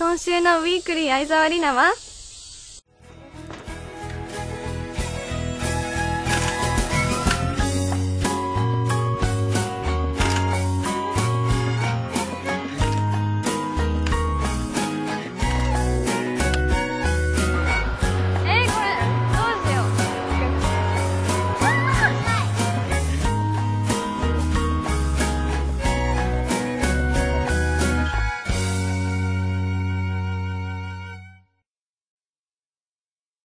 今週のウィークリー相沢里奈は？